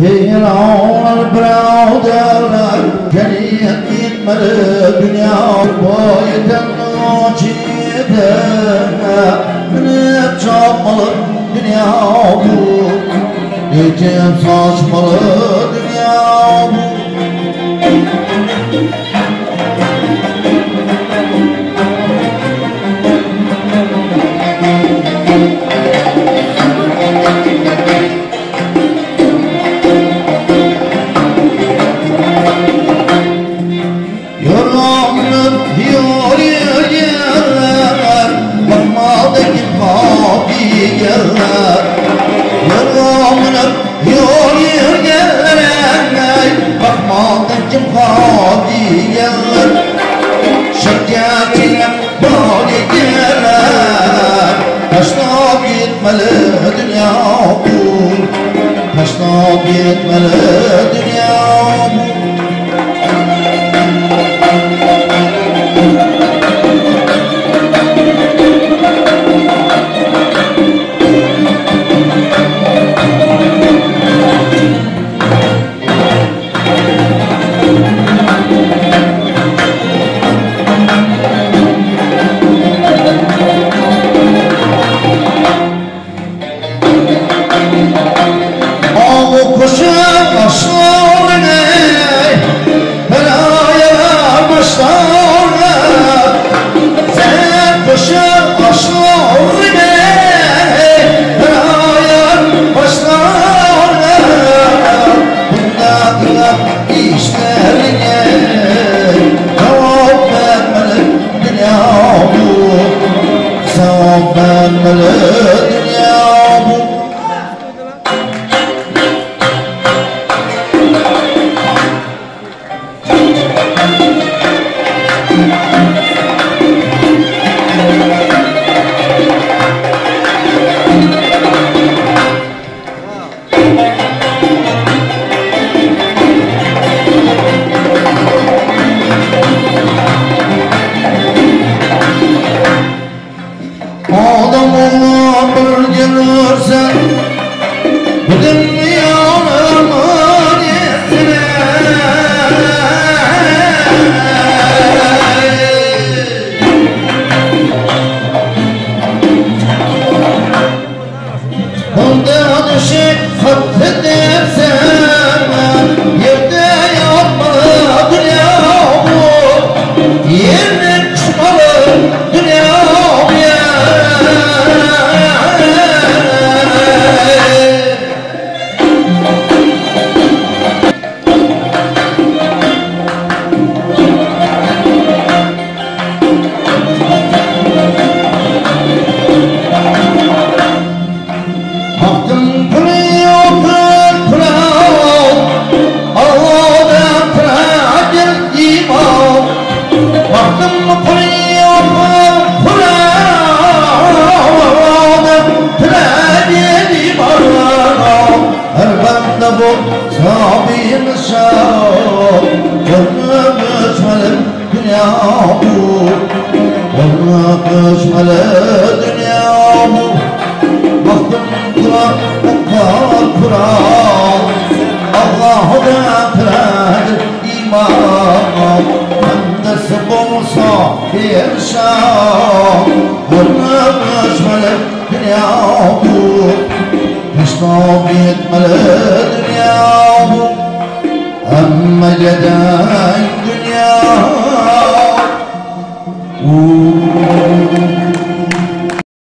Heyran birodarlar Geliyet gitmeli dünya boydan çiğde Minip çapmalı dünya bu Geçip saçmalı dünya bu Dünya bu? Taşla Ağu kuşu başlarına Belaya başlarına Sen kuşu başlarına Belaya başlarına Bunda işlerine Cevap vermeli. Dünya bu Cevap vermeli bir gelirsen Bu dünyanın maniyetine Bunda düşük bu sabin şah Gönlüm öçmeli dünya bu. Gönlüm öçmeli dünya bu. Baktım kura, kura, kura. Allah'u kırar iman Kendisi bulsa bir şah Gönlümüz böyle dünya bu شلون بيتملى دنياهم هم جداي دنياهم